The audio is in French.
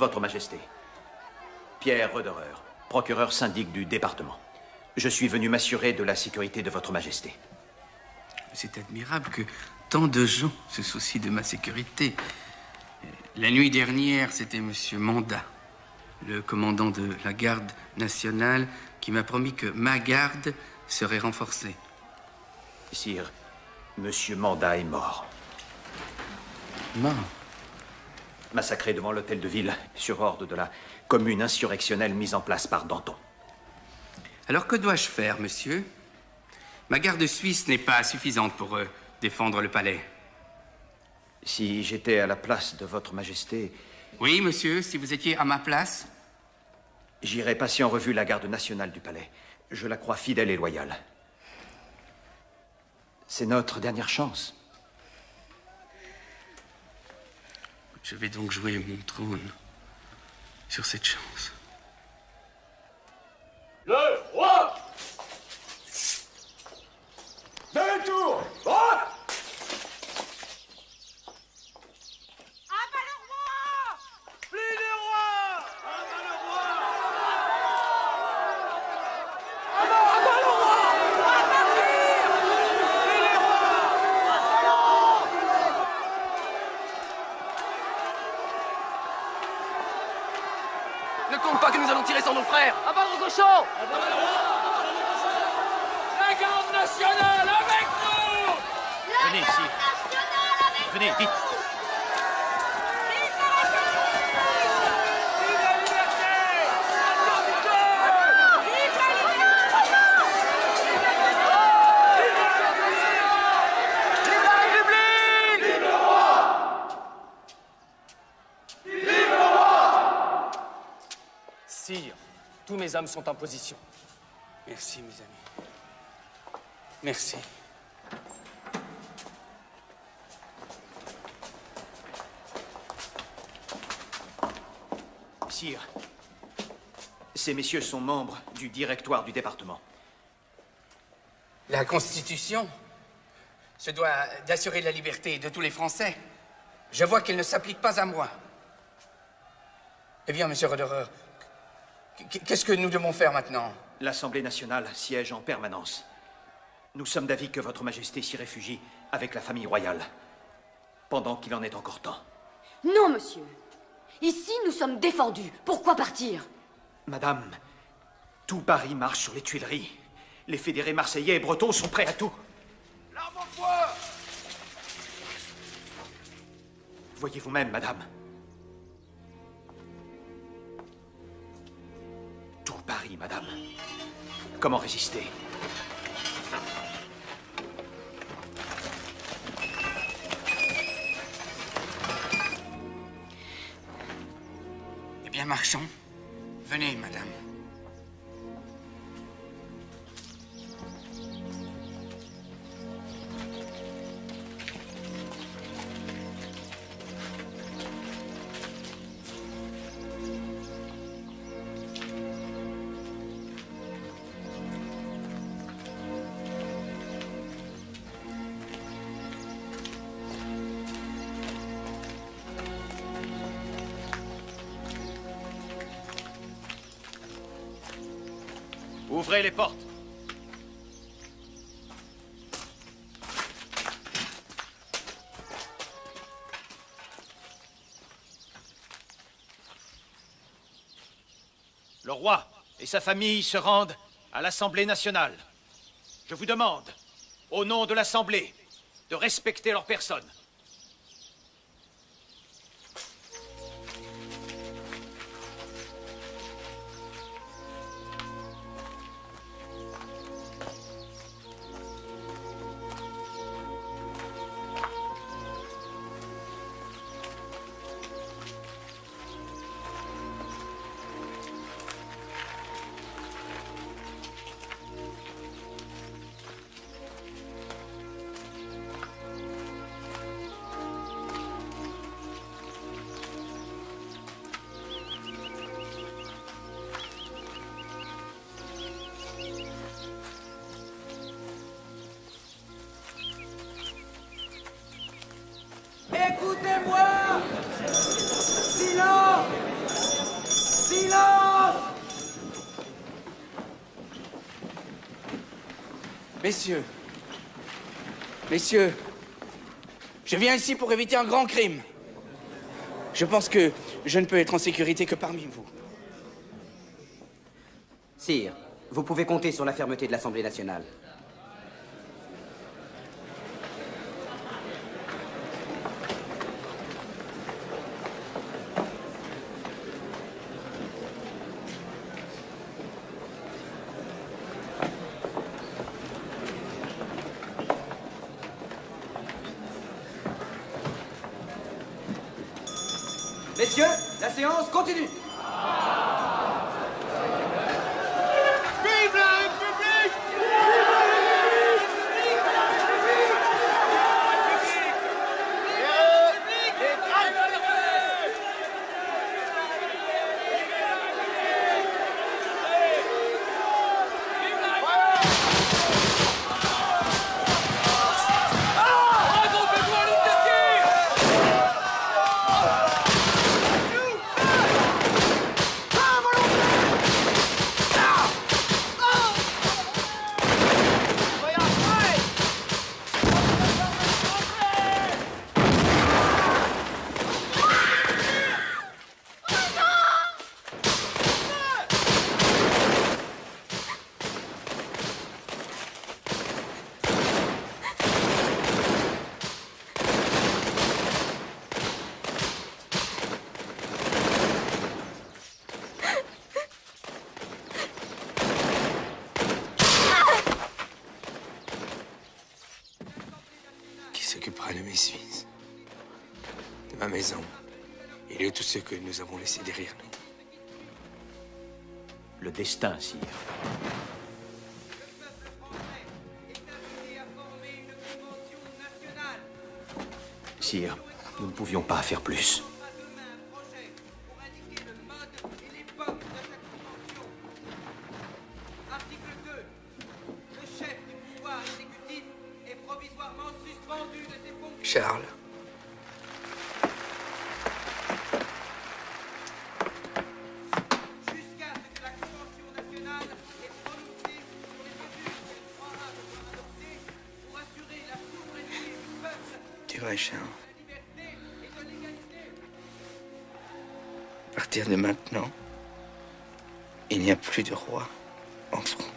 Votre Majesté. Pierre Roderer, procureur syndic du département. Je suis venu m'assurer de la sécurité de Votre Majesté. C'est admirable que tant de gens se soucient de ma sécurité. La nuit dernière, c'était Monsieur Mandat, le commandant de la garde nationale, qui m'a promis que ma garde serait renforcée. Sire, Monsieur Mandat est mort. Mort Massacré devant l'hôtel de ville, sur ordre de la commune insurrectionnelle mise en place par Danton. Alors que dois-je faire, monsieur? Ma garde suisse n'est pas suffisante pour euh, défendre le palais. Si j'étais à la place de votre majesté... Oui, monsieur, si vous étiez à ma place J'irais passer en revue la garde nationale du palais. Je la crois fidèle et loyale. C'est notre dernière chance. Je vais donc jouer mon trône sur cette chance. Le roi Deux tours Droite Abat le roi Plus de roi Abat le roi Ne compte pas que nous allons tirer sur nos frères Abat le cochon La garde nationale avec nous. Venez ici. Venez, vite. Vive la liberté La victoire Vive la République Sire, tous mes hommes sont en position. Merci, mes amis. Merci. Sire, ces messieurs sont membres du directoire du département. La Constitution se doit d'assurer la liberté de tous les Français. Je vois qu'elle ne s'applique pas à moi. Eh bien, monsieur Roderer, qu'est-ce que nous devons faire maintenant? L'Assemblée nationale siège en permanence. Nous sommes d'avis que Votre Majesté s'y réfugie avec la famille royale, pendant qu'il en est encore temps. Non, monsieur. Ici, nous sommes défendus. Pourquoi partir? Madame, tout Paris marche sur les Tuileries. Les fédérés marseillais et bretons sont prêts à tout. L'arme au poing Voyez vous-même, madame. Madame. Comment résister? Eh bien, marchons. Venez, madame. Ouvrez les portes. Le roi et sa famille se rendent à l'Assemblée nationale. Je vous demande, au nom de l'Assemblée, de respecter leur personne. Écoutez-moi Silence Silence Messieurs, messieurs, je viens ici pour éviter un grand crime. Je pense que je ne peux être en sécurité que parmi vous. Sire, vous pouvez compter sur la fermeté de l'Assemblée nationale. Messieurs, la séance continue. Vive la République Regroupez-vous en ligne de tir Qui s'occupera de mes de ma maison et de tout ce que nous avons laissé derrière nous Le destin, sire. Sire, nous ne pouvions pas faire plus. Charles, et de l'égalité. à partir de maintenant, il n'y a plus de roi en France.